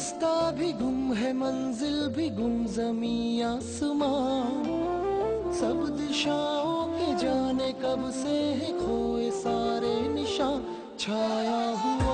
रास्ता भी गुम है, मंजिल भी गुम जमी आसमां सब दिशाओं के जाने कब से है खोए सारे निशान। छाया हुआ